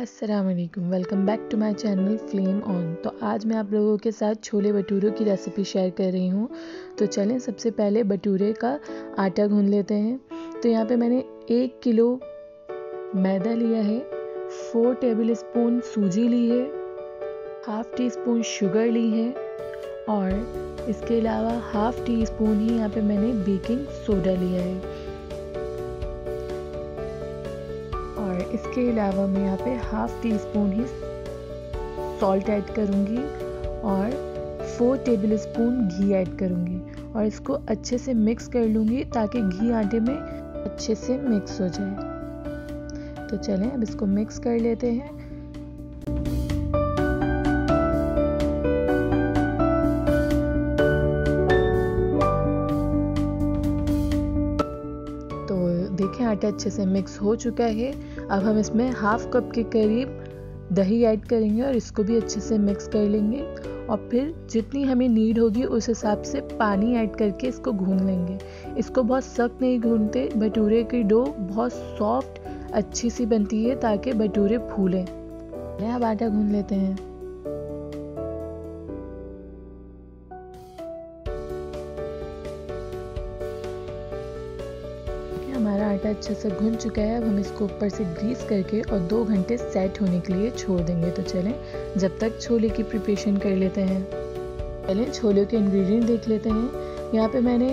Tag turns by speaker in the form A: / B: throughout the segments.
A: अस्सलाम वालेकुम back to my channel flame on तो आज मैं आप लोगों के साथ छोले भटूरों की रेसिपी शेयर कर रही हूँ। तो चलें, सबसे पहले भटूरे का आटा गूंद लेते हैं। तो यहाँ पे मैंने एक किलो मैदा लिया है फोर टेबल स्पून सूजी ली है हाफ़ टी स्पून शुगर ली है और इसके अलावा हाफ़ टी स्पून ही यहाँ पे मैंने बेकिंग सोडा लिया है। इसके अलावा मैं यहाँ पे हाफ़ टी स्पून ही सॉल्ट ऐड करूँगी और फोर टेबल स्पून घी ऐड करूँगी। और इसको अच्छे से मिक्स कर लूँगी ताकि घी आटे में अच्छे से मिक्स हो जाए। तो चलें, अब इसको मिक्स कर लेते हैं। देखें, आटा अच्छे से मिक्स हो चुका है। अब हम इसमें हाफ़ कप के करीब दही ऐड करेंगे और इसको भी अच्छे से मिक्स कर लेंगे। और फिर जितनी हमें नीड होगी, उस हिसाब से पानी ऐड करके इसको भून लेंगे। इसको बहुत सख्त नहीं भूनते भटूरे की डो बहुत सॉफ्ट अच्छी सी बनती है ताकि भटूरे फूलें। अब आटा भून लेते हैं। हमारा अच्छे से घुन चुका है। अब हम इसको ऊपर से ग्रीस करके और दो घंटे सेट होने के लिए छोड़ देंगे। तो चलें, जब तक छोले की प्रिपरेशन कर लेते हैं। पहले छोले के इंग्रेडिएंट देख लेते हैं। यहाँ पे मैंने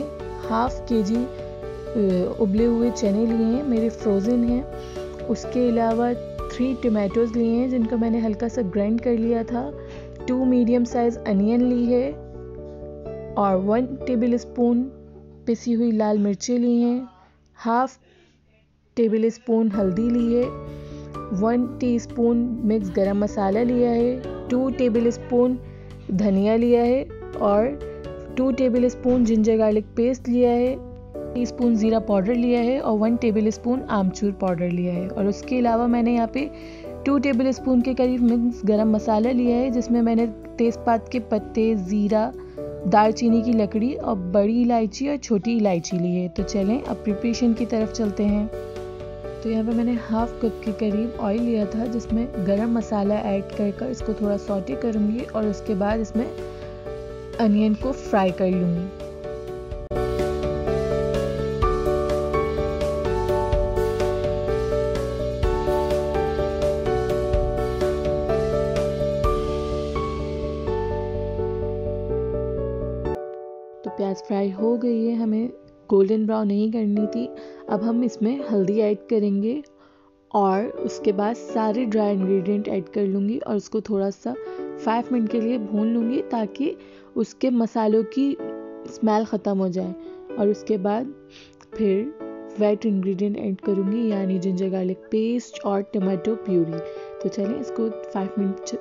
A: हाफ़ के जी उबले हुए चने लिए हैं। मेरे फ्रोज़न हैं। उसके अलावा थ्री टमाटोज़ लिए हैं, जिनको मैंने हल्का सा ग्राइंड कर लिया था। टू मीडियम साइज़ अनियन ली है और वन टेबल स्पून पिसी हुई लाल मिर्चें ली हैं। हाफ़ टेबल स्पून हल्दी ली है वन टीस्पून मिक्स गरम मसाला लिया है टू टेबल स्पून धनिया लिया है और two tablespoon ginger garlic paste लिया है टी स्पून ज़ीरा पाउडर लिया है और वन टेबल स्पून आमचूर पाउडर लिया है और उसके अलावा मैंने यहाँ पे टू टेबल स्पून के करीब मिक्स गरम मसाला लिया है, जिसमें मैंने तेज़पात के पत्ते, ज़ीरा, दालचीनी की लकड़ी और बड़ी इलायची और छोटी इलायची ली है। तो चलें, अब प्रिपरेशन की तरफ़ चलते हैं। तो यहाँ पे मैंने हाफ़ कप के करीब ऑयल लिया था, जिसमें गरम मसाला ऐड कर कर इसको थोड़ा सॉटे करूँगी और उसके बाद इसमें अनियन को फ्राई कर लूँगी। तो प्याज फ्राई हो गई है हमें। गोल्डन ब्राउन नहीं करनी थी। अब हम इसमें हल्दी ऐड करेंगे और उसके बाद सारे ड्राई इंग्रेडिएंट ऐड कर लूँगी और उसको थोड़ा सा फाइव मिनट के लिए भून लूँगी ताकि उसके मसालों की स्मेल ख़त्म हो जाए। और उसके बाद फिर वेट इंग्रेडिएंट ऐड करूँगी, यानी जिंजर गार्लिक पेस्ट और टमाटो प्यूरी तो चलें इसको फाइव मिनट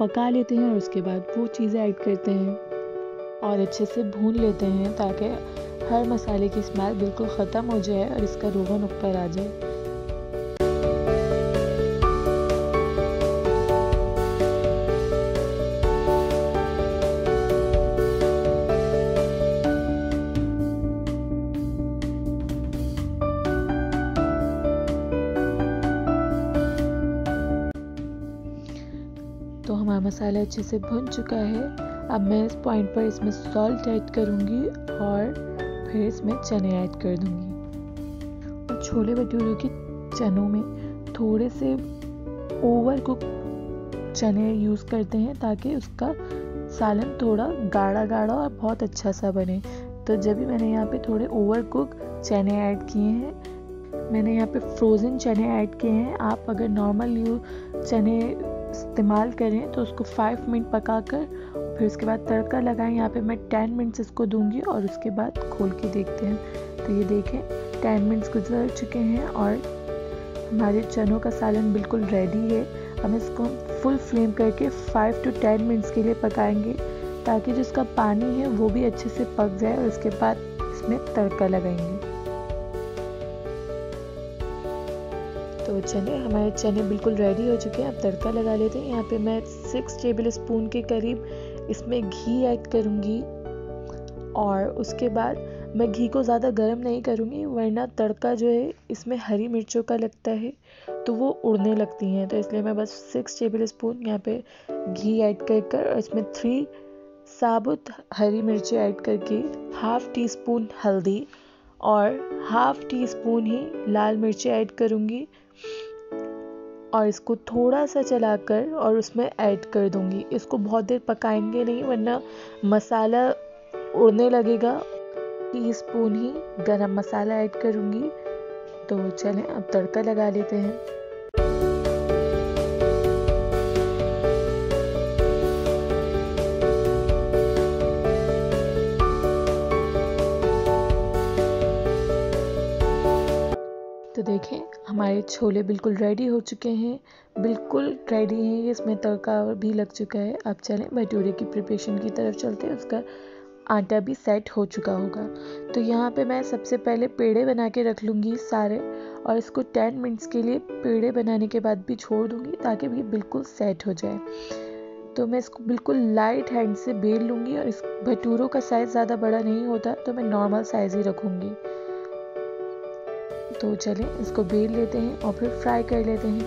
A: पका लेते हैं और उसके बाद वो चीज़ें ऐड करते हैं। और अच्छे से भून लेते हैं ताकि हर मसाले की स्मेल बिल्कुल ख़त्म हो जाए और इसका रोगन ऊपर आ जाए। तो हमारा मसाला अच्छे से भुन चुका है। अब मैं इस पॉइंट पर इसमें सॉल्ट ऐड करूँगी और फिर इसमें चने ऐड कर दूँगी। और छोले भटूरे के चनों में थोड़े से ओवर कुक चने यूज़ करते हैं ताकि उसका सालन थोड़ा गाढ़ा गाढ़ा और बहुत अच्छा सा बने। तो जब भी मैंने यहाँ पे थोड़े ओवर कुक चने ऐड किए हैं, मैंने यहाँ पे फ्रोज़न चने ऐड किए हैं। आप अगर नॉर्मल यू चने इस्तेमाल करें तो उसको फाइव मिनट पका कर फिर उसके बाद तड़का लगाएँ, यहाँ पे मैं टेन मिनट्स इसको दूँगी और उसके बाद खोल के देखते हैं। तो ये देखें टेन मिनट्स गुजर चुके हैं और हमारे चनों का सालन बिल्कुल रेडी है। हम इसको फुल फ्लेम करके फाइव टू टेन मिनट्स के लिए पकाएँगे ताकि जो इसका पानी है वो भी अच्छे से पक जाए और उसके बाद इसमें तड़का लगाएँगे। तो चने, हमारे चने बिल्कुल रेडी हो चुके हैं। अब तड़का लगा लेते हैं। यहाँ पे मैं सिक्स टेबल स्पून के करीब इसमें घी ऐड करूँगी और उसके बाद मैं घी को ज़्यादा गर्म नहीं करूँगी, वरना तड़का जो है, इसमें हरी मिर्चों का लगता है तो वो उड़ने लगती हैं। तो इसलिए मैं बस सिक्स टेबल स्पून यहाँ पे घी ऐड कर कर इसमें थ्री साबुत हरी मिर्ची ऐड करके हाफ़ टी स्पून हल्दी और हाफ़ टी स्पून ही लाल मिर्ची ऐड करूँगी। और इसको थोड़ा सा चलाकर और उसमें ऐड कर दूँगी। इसको बहुत देर पकाएँगे नहीं, वरना मसाला उड़ने लगेगा। टी स्पून ही गरम मसाला ऐड करूँगी। तो चलें, अब तड़का लगा लेते हैं। हमारे छोले बिल्कुल रेडी हो चुके हैं। बिल्कुल रेडी हैं इसमें तड़का भी लग चुका है। अब चलें, भटूरे की प्रिपरेशन की तरफ़ चलते हैं। उसका आटा भी सेट हो चुका होगा। तो यहाँ पे मैं सबसे पहले पेड़े बना के रख लूँगी सारे और इसको टेन मिनट्स के लिए पेड़े बनाने के बाद भी छोड़ दूँगी ताकि भी बिल्कुल सेट हो जाए। तो मैं इसको बिल्कुल लाइट हैंड से बेल लूँगी और इस भटूरों का साइज़ ज़्यादा बड़ा नहीं होता तो मैं नॉर्मल साइज़ ही रखूँगी। तो चलें, इसको बेल लेते हैं और फिर फ्राई कर लेते हैं।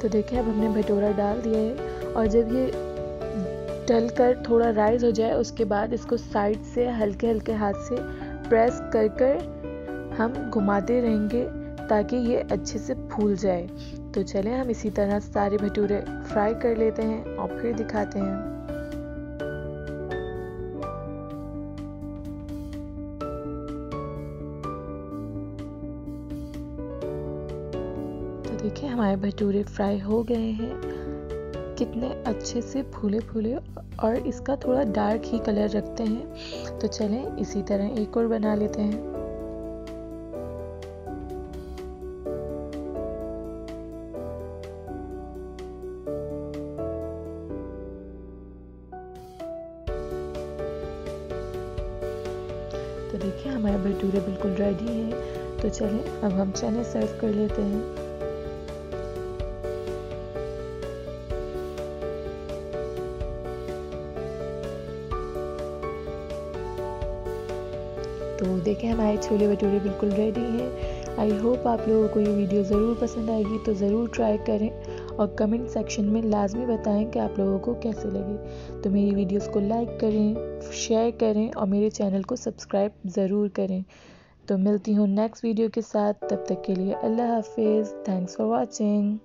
A: तो देखिए, अब हमने भटोरा डाल दिया है और जब ये टल कर थोड़ा राइज हो जाए, उसके बाद इसको साइड से हल्के हल्के हाथ से प्रेस कर कर हम घुमाते रहेंगे। ताकि ये अच्छे से फूल जाए। तो चलें, हम इसी तरह सारे भटूरे फ्राई कर लेते हैं और फिर दिखाते हैं। तो देखिए, हमारे भटूरे फ्राई हो गए हैं। कितने अच्छे से फूले फूले और इसका थोड़ा डार्क ही कलर रखते हैं। तो चलें, इसी तरह एक और बना लेते हैं। तो देखिए, हमारे भटूरे बिल्कुल रेडी हैं। तो चलें अब हम चने सर्व कर लेते हैं। तो देखें हमारे छोले भटूरे बिल्कुल रेडी हैं। आई होप आप लोगों को ये वीडियो ज़रूर पसंद आएगी तो ज़रूर ट्राई करें। और कमेंट सेक्शन में लाजमी बताएँ कि आप लोगों को कैसे लगे। तो मेरी वीडियोस को लाइक करें, शेयर करें और मेरे चैनल को सब्सक्राइब ज़रूर करें। तो मिलती हूँ नेक्स्ट वीडियो के साथ। तब तक के लिए अल्लाह हाफिज़। Thanks for watching